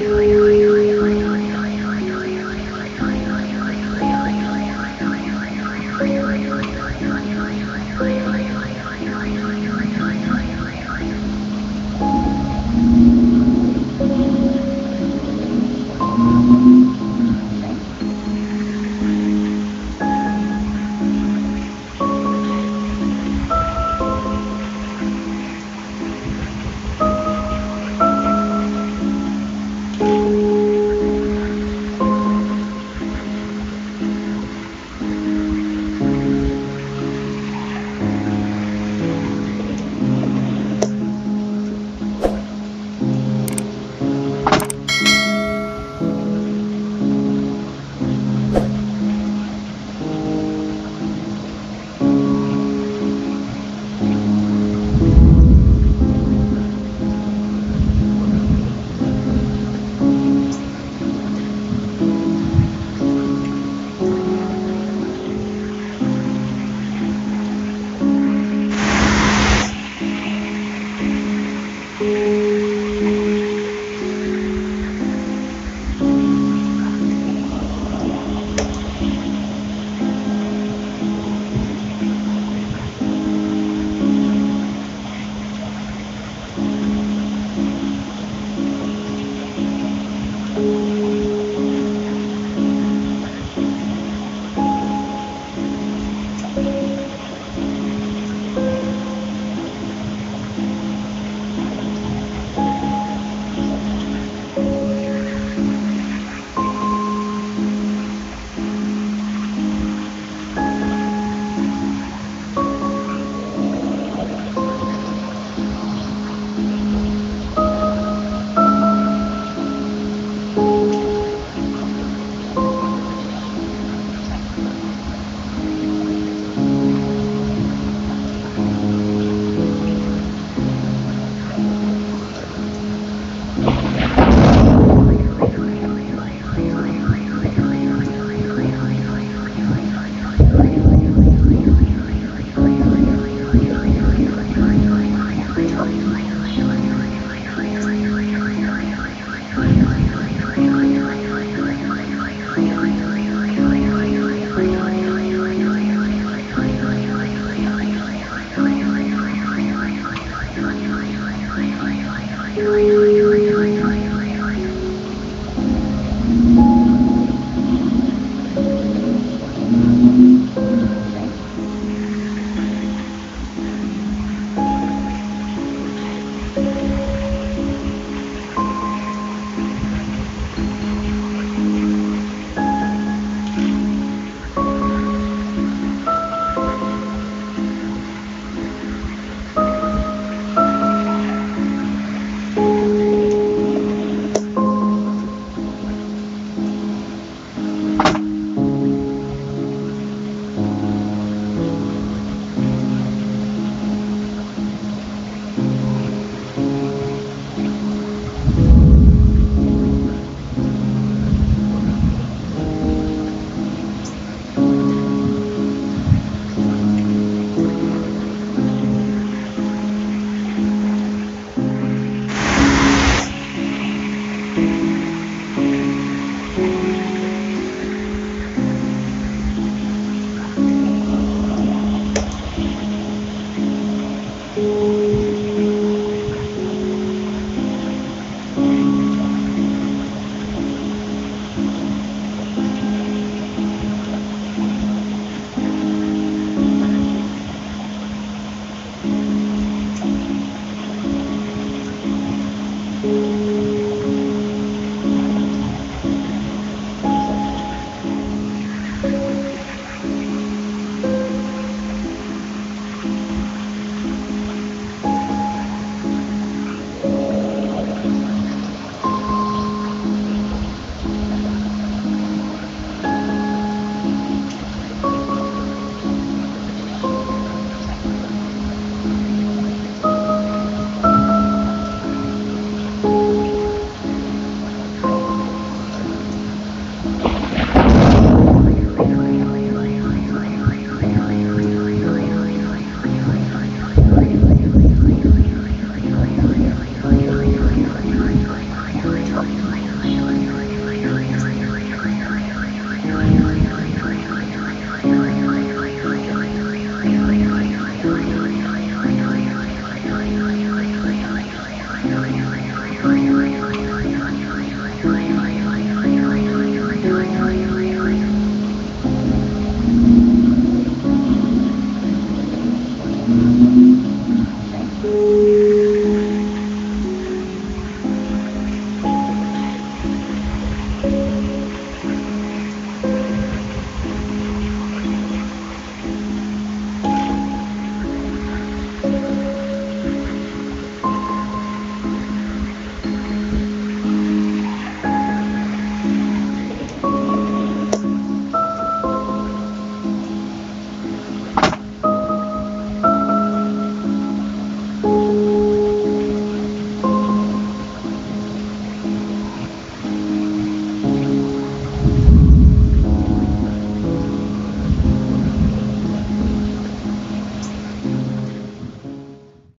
really, really.